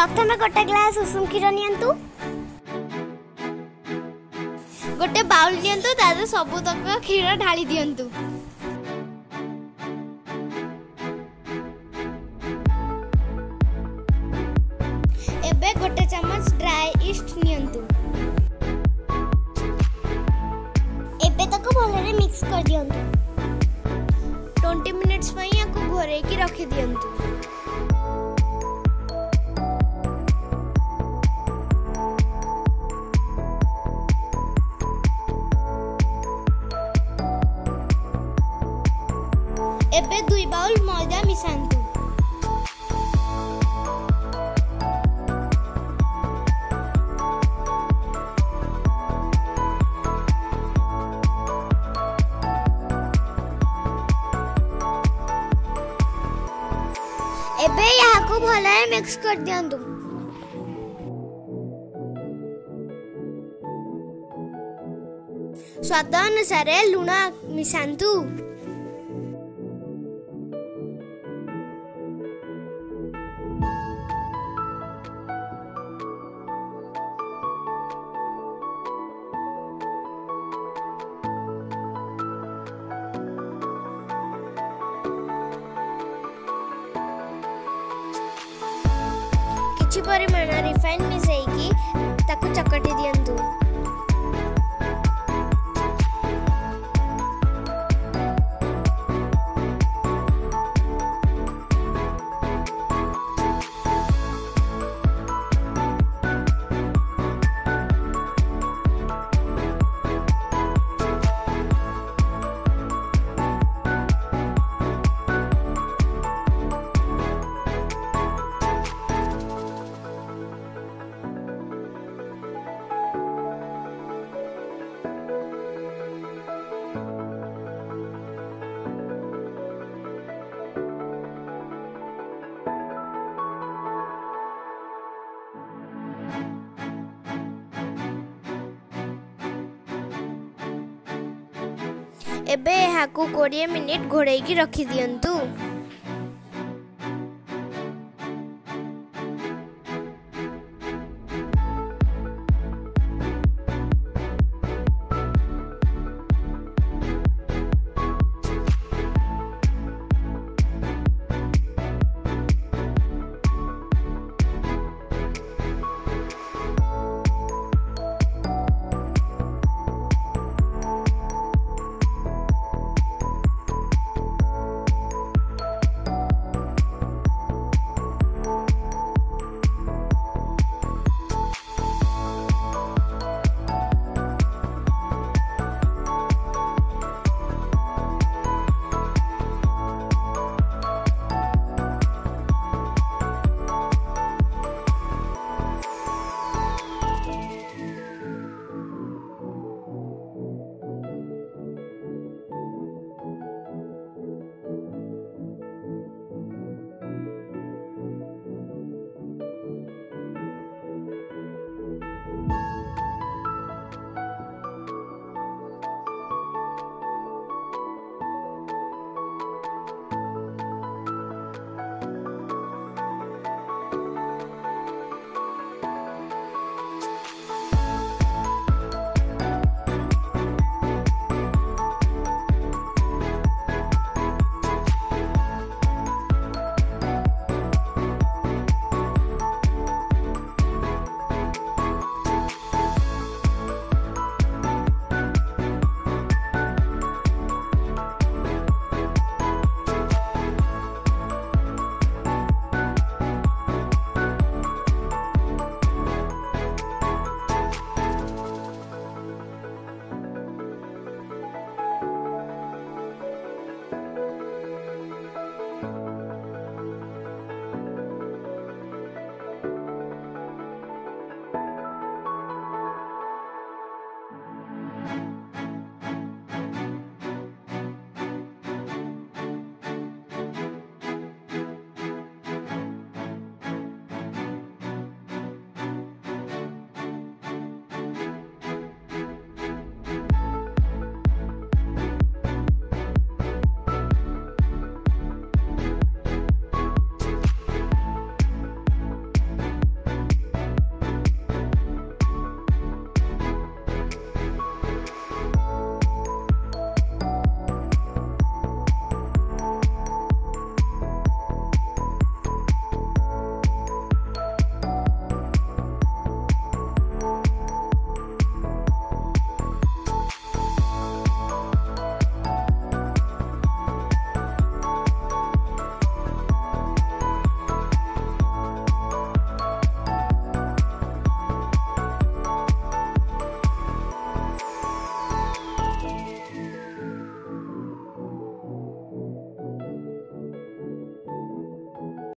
ପ୍ରଥମେ ଗୋଟେ ଗ୍ଲାସ୍ ଉଷୁମ କ୍ଷୀର ନିଅନ୍ତୁ ଗୋଟେ ବାଉଲ ନିଅନ୍ତୁ ତାଦେହରେ ସବୁ ତକ କ୍ଷୀର ଢାଳି ଦିଅନ୍ତୁ ଏବେ ଗୋଟେ ଚାମଚ ଡ୍ରାଏ ଇଷ୍ଟ ନିଅନ୍ତୁ ଏବେ ତାକୁ ଭଲରେ ମିକ୍ସ କରିଦିଅନ୍ତୁ ଟ୍ୱେଣ୍ଟି ମିନିଟ୍ସ ପାଇଁ ଆକୁ ଘୋରେଇକି ରଖିଦିଅନ୍ତୁ ଏବେ ଦୁଇ ବାଉଲ ମଇଦା ମିଶାନ୍ତୁ ଏବେ ଏହାକୁ ଭଲରେ ମିକ୍ସ କରିଦିଅନ୍ତୁ ସ୍ୱାଦ ଅନୁସାରେ ଲୁଣ ମିଶାନ୍ତୁ ಶುಚಿಪರಿಮಾಣ ರಿಫೈನ್ ಮಿಸೈಕಿ ತಕ್ಕು ಚಕ್ಕಟಿದಿ ಅಂದು ଏବେ ଏହାକୁ କୋଡ଼ିଏ ମିନିଟ୍ ଘୋଡ଼େଇକି ରଖିଦିଅନ୍ତୁ